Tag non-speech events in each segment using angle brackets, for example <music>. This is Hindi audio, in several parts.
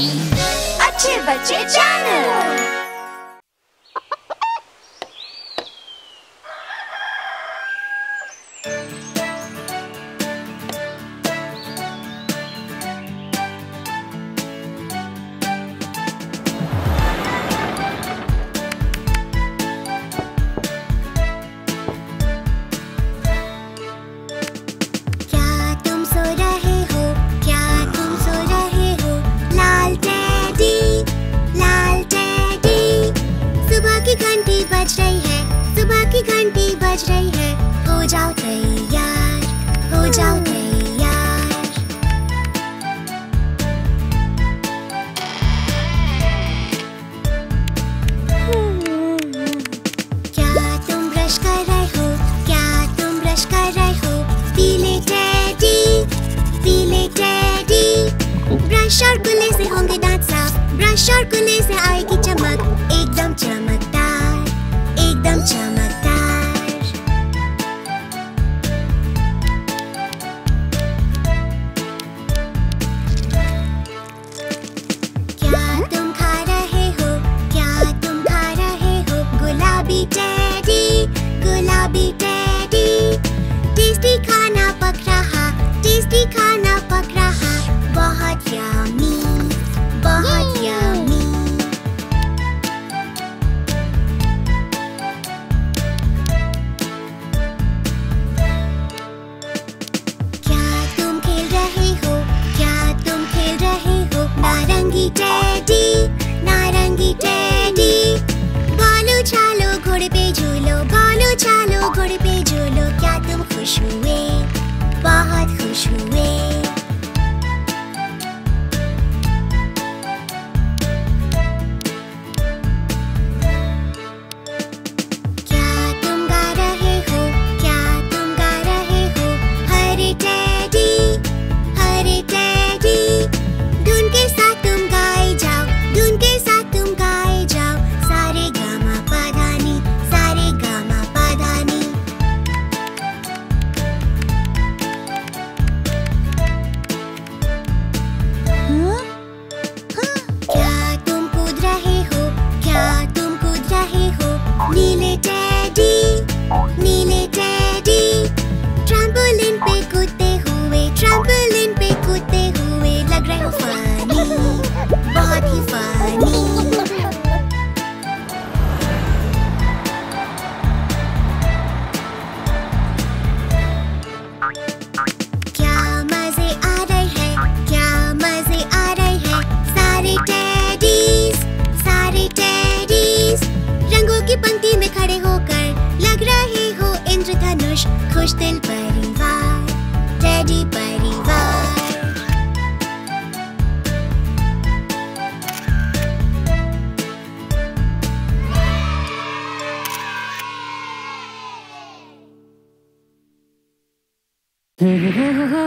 अच्छे बच्चे चैनल ब्रश और कुल्ले से होंगे दांत साफ़ ब्रश और कुल्ले से आएगी चमक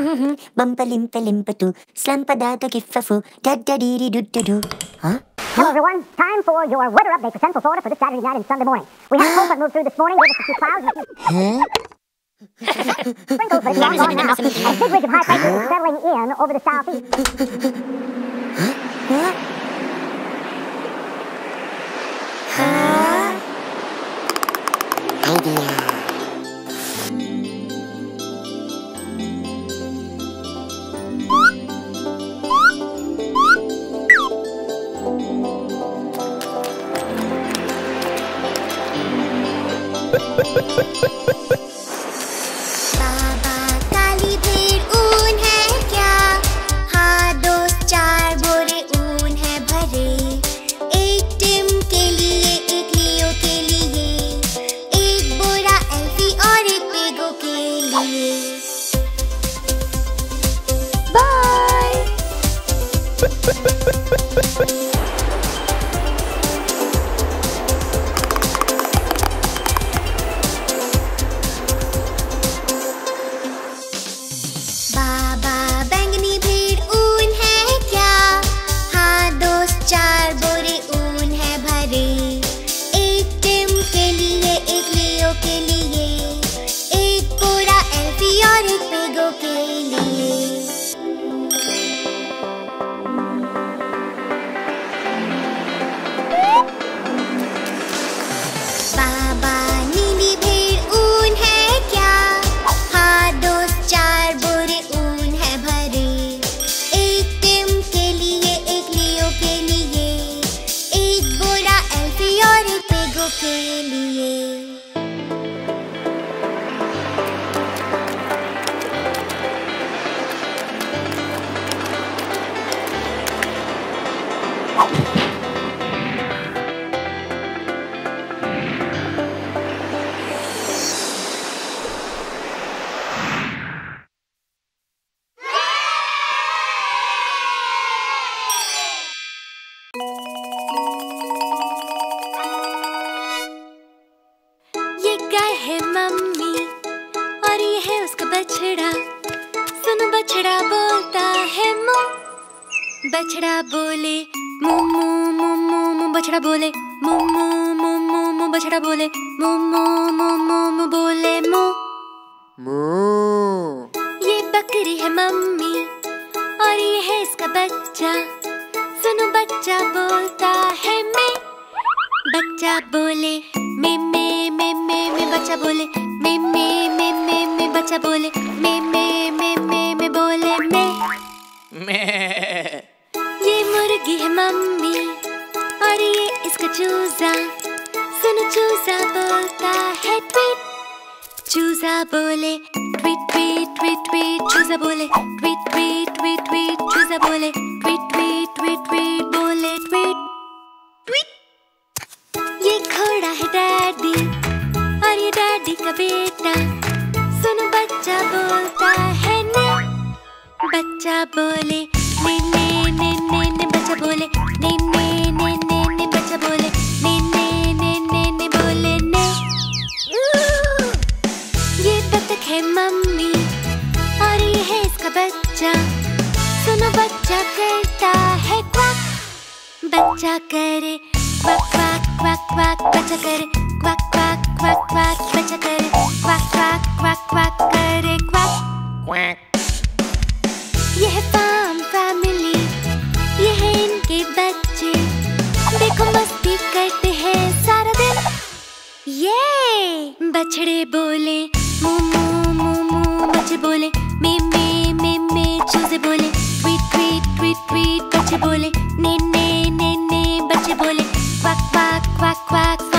<laughs> Bumpalimpa-limpa-doo, slampa-da-da-giffa-foo, da-da-dee-dee-doo-doo-doo. Huh? Hello, everyone. Time for your weather update for Central Florida for this Saturday night and Sunday morning. We had a cold front move through this morning with us a few clouds. Huh? Sprinkles are long gone now, a big ridge of high pressure is settling in over the southeast. Huh? What? Ha ha ha ha! cây बछड़ा बोले मो मो मो मो मो बछड़ा बोले मो मो मो मो मो बछड़ा बोले मो मो मो मो मो। बोले मो। ये बकरी है मम्मी और ये है इसका बच्चा। सुनो बच्चा बोलता है मैं बच्चा बोले मे मे मे मे मे बच्चा बोले मे मे मे मे मे बच्चा बोले मे मे मे मे मे बोले मैं। है मम्मी, और ये इसका चूजा। सुनो, चूजा बोलता है ट्वीट। चूजा बोले, ट्वीट ट्वीट ट्वीट ट्वीट। चूजा बोले, ट्वीट ट्वीट ट्वीट ट्वीट। चूजा बोले, ट्वीट ट्वीट ट्वीट ट्वीट। बोले, ट्वीट। ट्वीट। ये घोड़ा है डैडी, और ये डैडी का बेटा। सुनो, बच्चा बोलता है, ने। बच्चा बोले, ने ने ने ने। बच्चा बोले ने ने ने ने ने बच्चा बोले ने ने ने ने ने बोले ने। ये बतख है मम्मी और ये है इसका बच्चा। सुनो बच्चा करता है क्वाक बच्चा करे क्वाक क्वाक क्वाक क्वाक बच्चा करे क्वाक क्वाक क्वाक क्वाक बच्चा करे क्वाक क्वाक क्वाक क्वाक करे क्वाक। ये है फार्म फैमिली इनके बच्चे। देखो मस्ती करते हैं सारा दिन। ये बछड़े बोले, मू मू मू मू बच्चे बोले, मे मे मे मे, चूजे बोले, ट्वीट ट्वीट ट्वीट ट्वीट बच्चे बोले, ने ने ने ने, बच्चे बोले, quack quack quack quack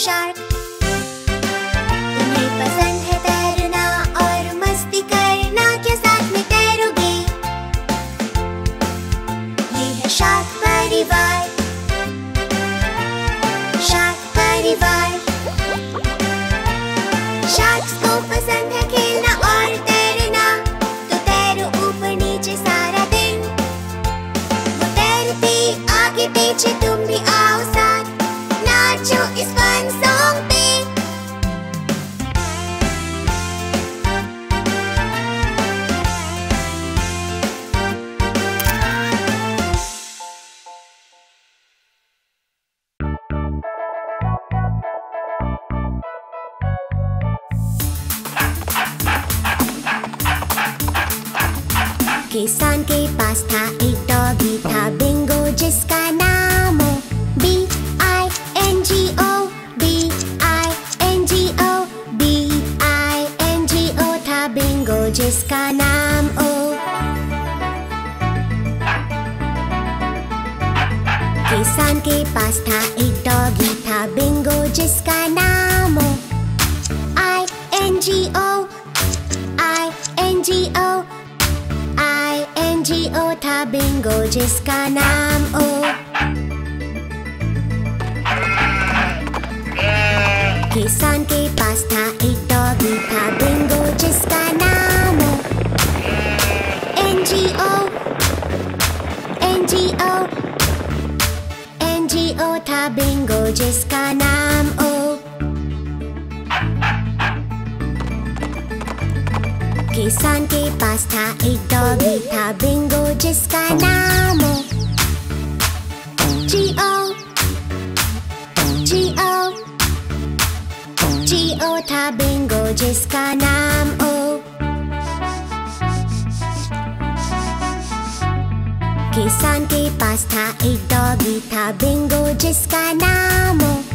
shark. किसान के पास था एक डॉगी था बिंगो जिसका नाम O B I N G O B I N G O B I N G O था बिंगो जिसका नाम ओ किसान के पास था एक डॉगी था बिंगो जिसका नाम O I N G O I N G O I N G O था बिंगो जिसका नाम ओ किसान के पास था एक डॉगी था बिंगो जिसका नाम O N G O N N G O था बिंगो जिसका नाम पास था एक डॉगी था बिंगो जिसका नाम ओ जी ओ था बिंगो जिसका नाम ओ किसान के पास था, एक डॉगी था बिंगो जिसका नाम ओ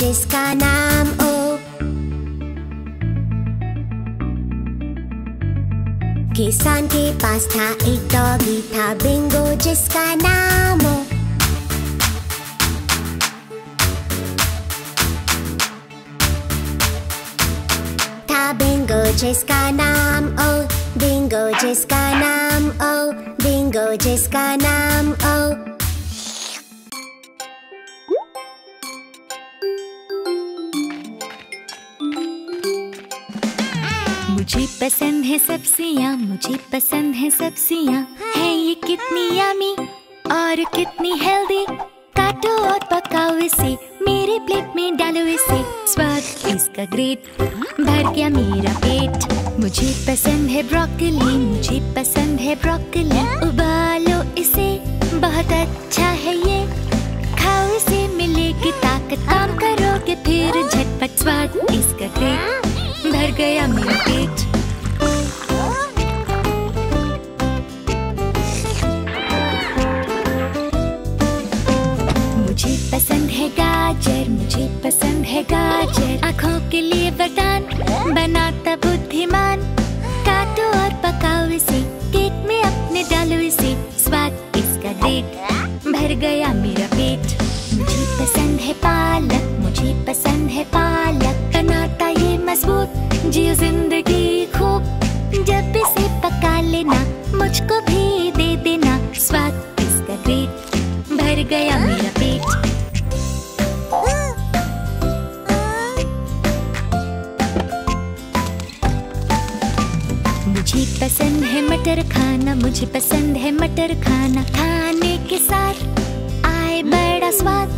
जिसका नाम ओ किसान के पास था एक डॉगी था बिंगो जिसका नाम ओ था बिंगो जिसका नाम ओ बिंगो जिसका नाम ओ बिंगो जिसका नाम ओ पसंद है सब्ज़ियाँ, मुझे पसंद है सब्ज़ियाँ। है ये कितनी यामी और कितनी हेल्दी काटो और पकाओ इसे, मेरे प्लेट में डालो इसे। स्वाद इसका ग्रेट भर गया मेरा पेट। मुझे पसंद है ब्रोकली मुझे पसंद है ब्रोकली उबालो इसे, बहुत अच्छा है ये। खाओ इसे, मिलेगी ताकत। काम करोगे फिर झटपट। स्वाद इसका ग्रेट भर गया मेरा पेट। पसंद है गाजर। आँखों के लिए वरदान बनाता बुद्धिमान। काटो और पकाओ इसे, केक में अपने डालो इसे। स्वाद इसका ग्रेट भर गया मेरा पेट। मुझे पसंद है पालक, मुझे पसंद है पालक। बनाता ये मज़बूत, जियो ज़िंदगी। मुझे पसंद है मटर खाना खाने के साथ। आए बड़ा स्वाद,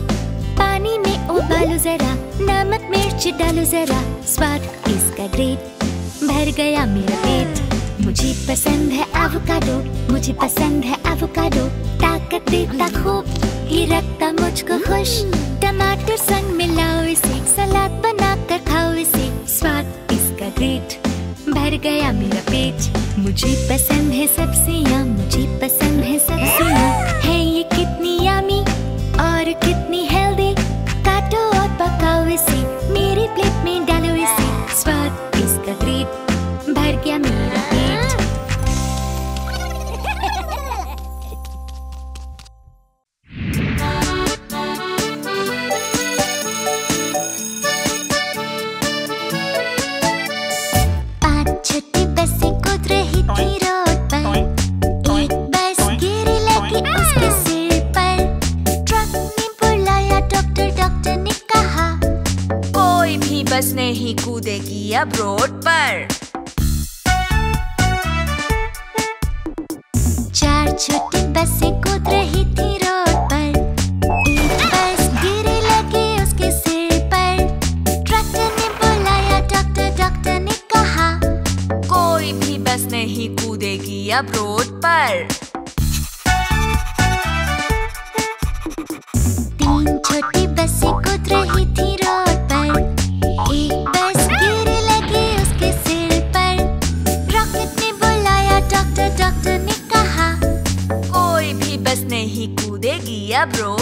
पानी में उबालो जरा, नमक मिर्च डालो जरा। स्वाद इसका ग्रेट भर गया मेरा पेट। मुझे पसंद है एवोकाडो मुझे पसंद है एवोकाडो ताकत देता खूब ये रखता मुझको खुश। टमाटर संग मिलाओ इसे, सलाद बनाकर खाओ इसे। स्वाद इसका ग्रेट भर गया मेरा पेट। मुझे पसंद है सब्ज़ियाँ बस नहीं कूदेगी अब रोड पर। चार छोटी बसें कूद रही थी रोड पर। एक बस गिरी लगी उसके सिर पर। ट्रैक्टर ने बुलाया डॉक्टर डॉक्टर ने कहा कोई भी बस नहीं कूदेगी अब रोड bro.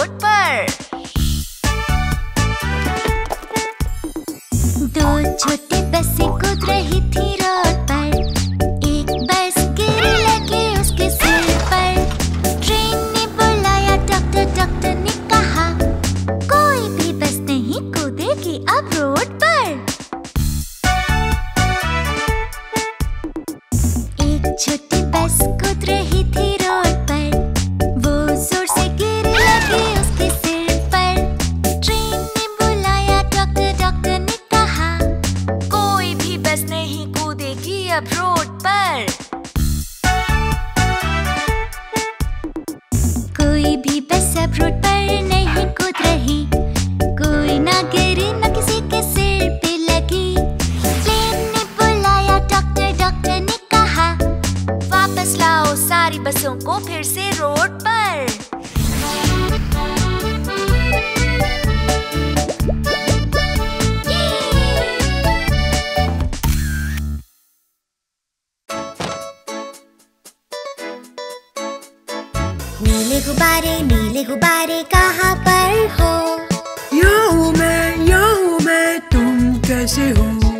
नीले गुब्बारे नीले गुब्बारे कहाँ पर हो? हूँ मैं हूँ मैं तुम कैसे हो?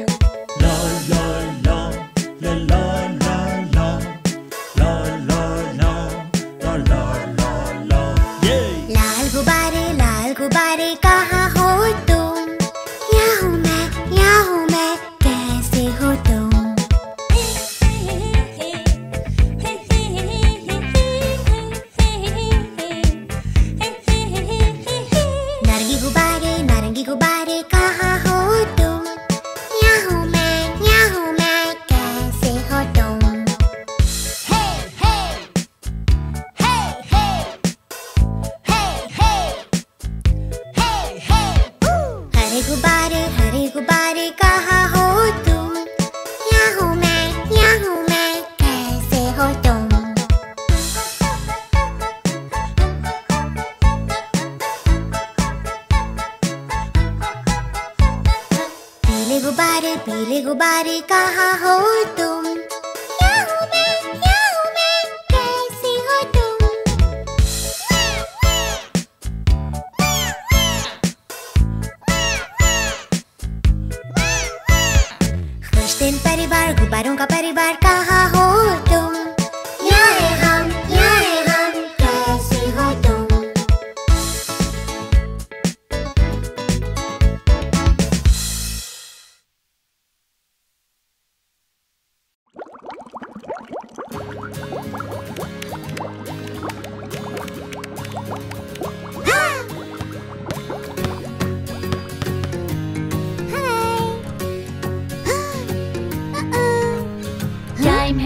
परिवार गुब्बारों का परिवार कहाँ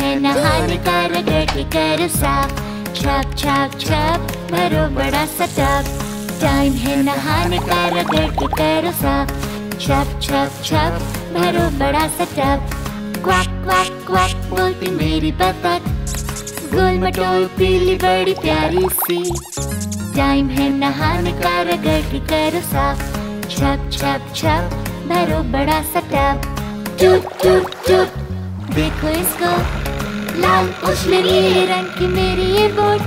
है नहाने का रगड़ के करो साफ़। छप छप छप, भरो बड़ा सा टब टाइम है नहाने का रगड़ के करो साफ़। छप छप छप, भरो बड़ा सा टब क्वाक क्वाक क्वाक, बोलती मेरी बतख गोल मटोल पीली बड़ी प्यारी सी। टाइम है नहाने का रगड़ करो साफ़। छप छप छप, भरो बड़ा सा टब टूट टूट टूट देखो इसको। लाल उछले नीले रंग की मेरी ये बोट।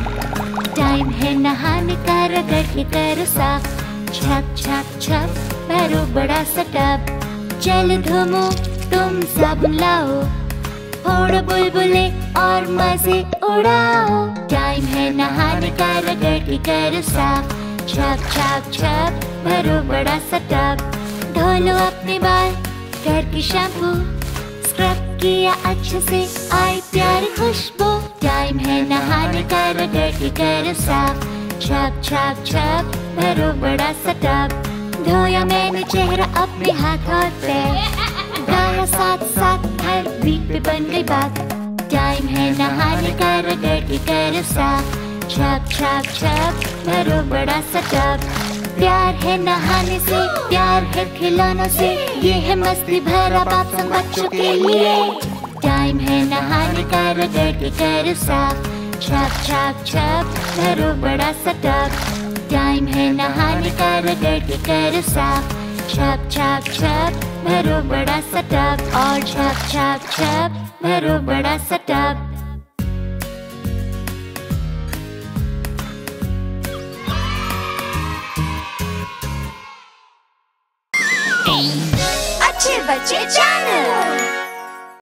टाइम है नहाने का, रगड़ के करो साफ़। छप छप छप भरो बड़ा सा टब। चल धूमो, तुम सब लाओ। फोड़ो बुलबुले और मज़े उड़ाओ। टाइम है नहाने का, रगड़ के करो साफ़। छप छप छप भरो बड़ा सा टब। धो लो अपने बाल करके शैम्पू। स्क्रब किया अच्छे से। आई प्यारी, खुशबू टाइम है नहाने का, रगड़ करो साफ़। छप छप छप, भरो बड़ा सा धोया मैंने चेहरा अपने हाथ और पैर। गाया साथ साथ, हर बीट पे बन गई बात। टाइम है नहाने का, रगड़ करो साफ़। छप छप छप, भरो बड़ा सा प्यार है नहाने से, प्यार है खिलौनों से, ये है मस्ती भरा बाप संग बच्चों के लिए। टाइम है नहाने का, रगड़ के करो साफ़, छप छप छप भरो बड़ा सा टाइम है नहाने का, रगड़ के करो साफ़, छप छप छप भरो बड़ा सा और छप छप छप भरो बड़ा सा अच्छे बच्चे चैनल